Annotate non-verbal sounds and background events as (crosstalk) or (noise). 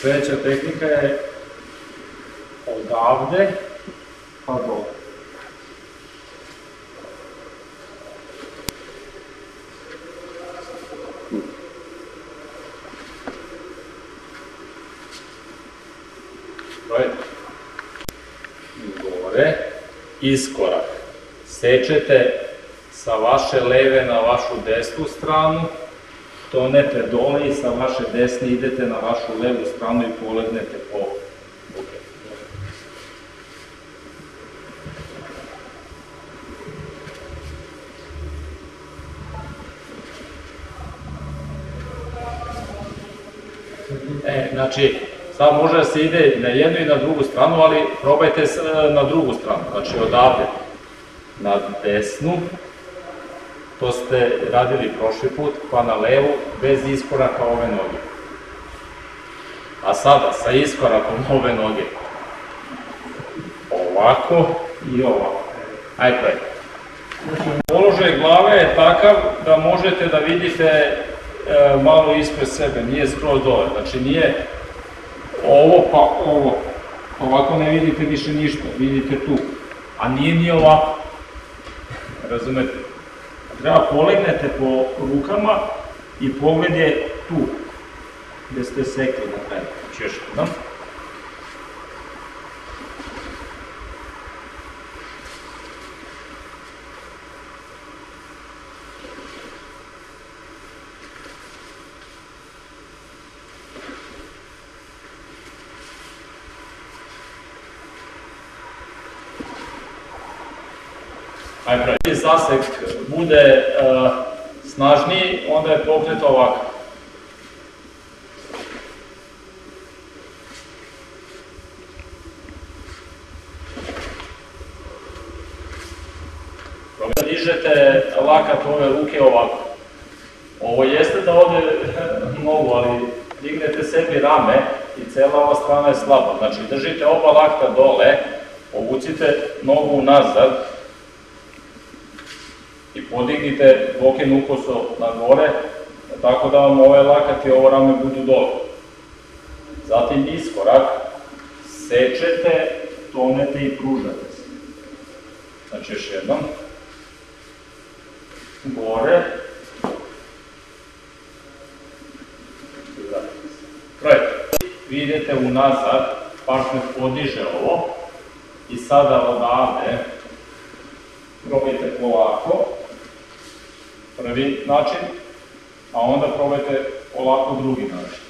Sljedeća tehnika je odavde pa dole. Gore, iskorak. Sečete sa vaše leve na vašu desnu stranu, tonete dole i sa vaše desne idete na vašu levu stranu i polegnete po. E, znači, sad može se ide na jednu i na drugu stranu, ali probajte s- na drugu stranu, znači odavde na desnu, to ste radili prošli put, pa na levu, bez iskoraka ove noge. A sada sa iskorakom ove noge. Ovako i ovako. Ajde, ajde. Položaj glave je takav da možete da vidite e, malo ispred sebe, nije skroz dole. Znači nije ovo pa ovo. Ovako ne vidite više ništa, vidite tu. A nije ni ovako. Razumete? Treba polegnete po rukama i pogled je tu, gdje ste sekli na kraju. Znači još Ajde, pravi. zasek bude uh, snažniji, onda je pokret ovako. Dižete lakat ove ruke ovako. Ovo jeste da ode nogu, (laughs) ali dignete sebi rame i cela ova strana je slaba. Znači držite oba lakta dole, povucite nogu nazad, i podignite boken ukoso na gore, tako da vam ove lakat i ovo rame budu dole. Zatim iskorak, sečete, tonete i pružate se. Znači još jednom. Gore. Trojete. Vi idete unazad, partner podiže ovo i sada odavde probajte polako, prvi način, a onda probajte polako drugi način.